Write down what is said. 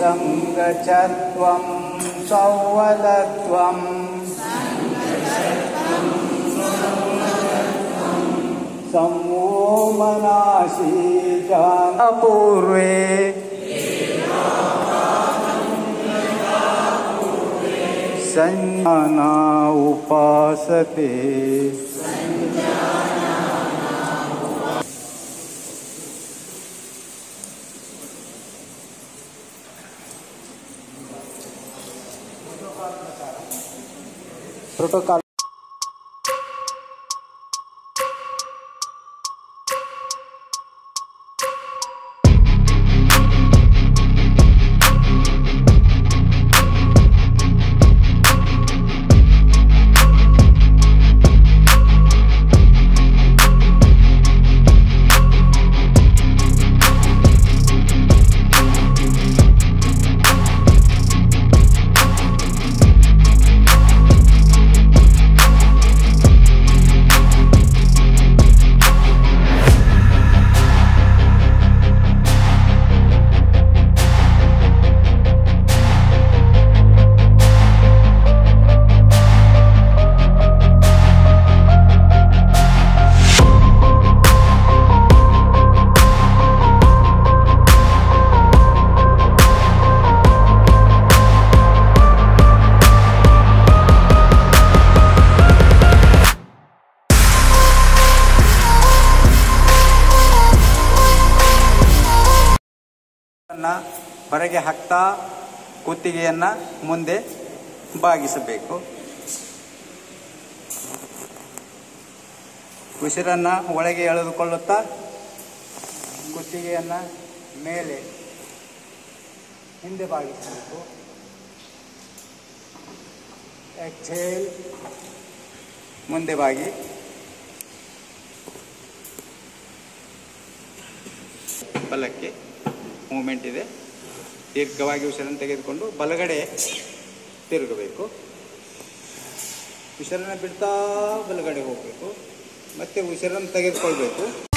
सङ्गचत्वं संवदत्वं। समो मनाशिजनपूर्वे सन्मना उपासते। प्रोटोकॉल ಹೊರಗೆ ಹಾಕ್ತಾ ಕುತ್ತಿಗೆಯನ್ನ ಮುಂದೆ ಬಾಗಿಸಬೇಕು ಉಸಿರನ್ನ ಒಳಗೆ ಎಳೆದುಕೊಳ್ಳುತ್ತಾ ಕುತ್ತಿಗೆಯನ್ನ ಮೇಲೆ ಹಿಂದೆ ಬಾಗಿಸಬೇಕು ಎಕ್ಸೇಲ್ ಮುಂದೆ ಬಾಗಿ ಬಲಕ್ಕೆ ಮೂಮೆಂಟ್ ಇದೆ. ದೀರ್ಘವಾಗಿ ಉಸಿರನ್ನು ತೆಗೆದುಕೊಂಡು ಬಲಗಡೆ ತಿರುಗಬೇಕು. ಉಸಿರನ್ನು ಬಿಡ್ತಾ ಬಲಗಡೆ ಹೋಗಬೇಕು. ಮತ್ತೆ ಉಸಿರನ್ನು ತೆಗೆದುಕೊಳ್ಬೇಕು.